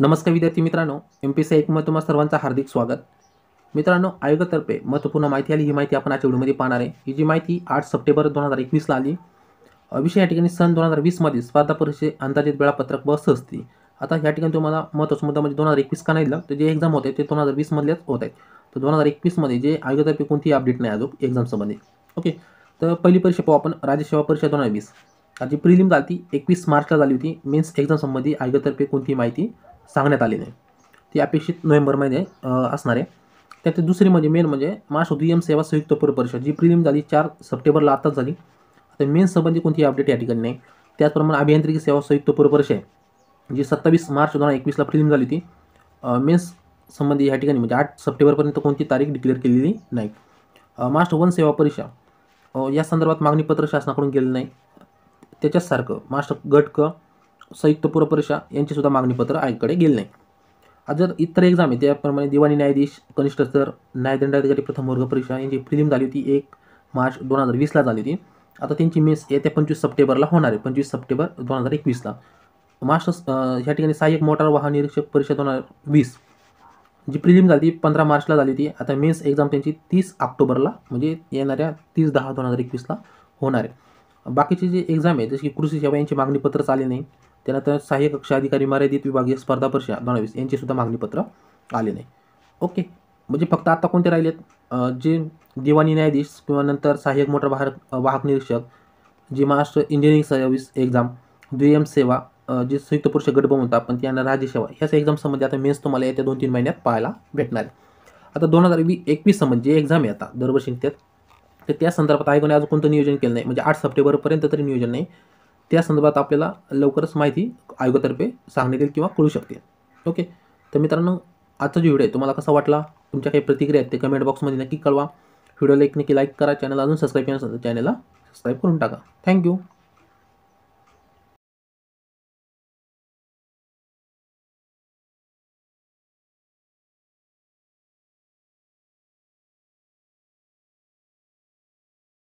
नमस्कार विद्यार्थी मित्रांनो एम पी सी एकमध्ये सर्वांचं हार्दिक स्वागत. मित्रांनो आयोगातर्फे महत्त्वपूर्ण माहिती आली ही माहिती आपण आजच्या व्हिडिओमध्ये पाहणार आहे. ही जी माहिती आठ सप्टेंबर दोन हजार एकवीसला आली विषय या ठिकाणी सन दोन हजार वीसमध्ये स्पर्धा परीक्षे अंदाजित वेळापत्रक बस असते. आता या ठिकाणी तुम्हाला महत्त्वाचा मुद्दा म्हणजे दोन हजार एकवीस का नाही दिलं तर जे एक्झाम होते ते दोन हजार वीसमधलेच होत आहेत. तर दोन हजार एकवीसमध्ये जे आयोगातर्फे कोणतीही अपडेट नाही अजून एक्झामसंबंधी ओके? तर पहिली परीक्षा पाहू आपण राज्यसेवा परीक्षा दोन हजार वीस. जी प्रिलिम झाली ती एकवीस मार्चला झाली होती मेन्स एक्झामसंबंधी आयोगातर्फे कोणतीही माहिती सांगण्यात आली नाही. ती अपेक्षित नोव्हेंबरमध्ये महिने असणार आहे. त्यात दुसरी म्हणजे मेन म्हणजे महाराष्ट्र दुय्यम सेवा संयुक्त परिषद जी प्रिलिम झाली चार सप्टेंबरला आताच झाली. आता मेन संबंधी कोणती अपडेट या ठिकाणी नाही. त्याचप्रमाणे अभियांत्रिकी सेवा संयुक्त परिषद जी सत्तावीस मार्च दोन हजार एकवीसला प्रिलिम झाली ती. मेन्स संबंधी या ठिकाणी म्हणजे आठ सप्टेंबरपर्यंत कोणती तारीख डिक्लेअर केलेली नाही. महाराष्ट्र वन सेवा परीक्षा या संदर्भात मागणीपत्र शासनाकडून गेलं नाही. त्याच्याचसारखं महाराष्ट्र गट क संयुक्त पूर्वपरीक्षा यांचीसुद्धा मागणीपत्र आयोगाकडे गेले नाही. जर इतर एक्झाम आहे त्याप्रमाणे दिवाणी न्यायाधीश कनिष्ठ स्तर न्यायदंडाधिकारी प्रथम वर्ग परीक्षा यांची प्रिलिम झाली होती एक मार्च दोन हजार वीसला झाली होती. आता त्यांची मेस येत्या पंचवीस सप्टेंबरला होणार आहे पंचवीस सप्टेंबर दोन हजार एकवीसला. मास्टर ह्या ठिकाणी सहाय्यक मोटार वाहन निरीक्षक परीक्षा दोन हजार वीस जी प्रिलिम झाली ती पंधरा मार्चला झाली होती. आता मेन्स एक्झाम त्यांची तीस ऑक्टोबरला म्हणजे येणाऱ्या तीस दहा दोन हजार एकवीसला होणार आहे. बाकीचे जे एक्झाम आहे जसे की कृषी सेवा यांची मागणीपत्र आले नाही त्यानंतर सहाय्यक कक्ष अधिकारी मर्यादित विभागीय स्पर्धा परीक्षा दोन हजार वीस यांचीसुद्धा मागणीपत्र आले नाही. ओके म्हणजे फक्त आता कोणते राहिलेत? जे दिवाणी न्यायाधीश किंवा नंतर सहाय्यक मोटर वाहक वाहक निरीक्षक जी महाराष्ट्र इंजिनिअरिंग सर्व्हिस एक्झाम दुय्यम सेवा जे संयुक्त पुरुष गट म्हणतो पण त्यांना राज्यसेवा ह्याच एक्झामसंबंधी आता मेन्स तुम्हाला येत्या दोन तीन महिन्यात पाहायला भेटणार आहे. आता दोन हजार वी एकवीस संबंधी जे एक्झाम आहे आता दरवर्षी निघतात तर त्या संदर्भात आयोगाने अजून कोणतं नियोजन केलं नाही? म्हणजे आठ सप्टेंबरपर्यंत तरी नियोजन नाही. त्या संदर्भात आपल्याला लवकरच माहिती आयोगातर्फे सांगण्यात येईल किंवा कळू शकते. ओके तर मित्रांनो आजचा जो व्हिडिओ आहे तुम्हाला कसा वाटला? तुमच्या काही प्रतिक्रिया आहेत ते कमेंट बॉक्समध्ये नक्की कळवा. व्हिडिओला एक नक्की लाईक करा. चॅनल अजून सबस्क्राईब केलं चॅनलला सबस्क्राईब करून टाका. थँक्यू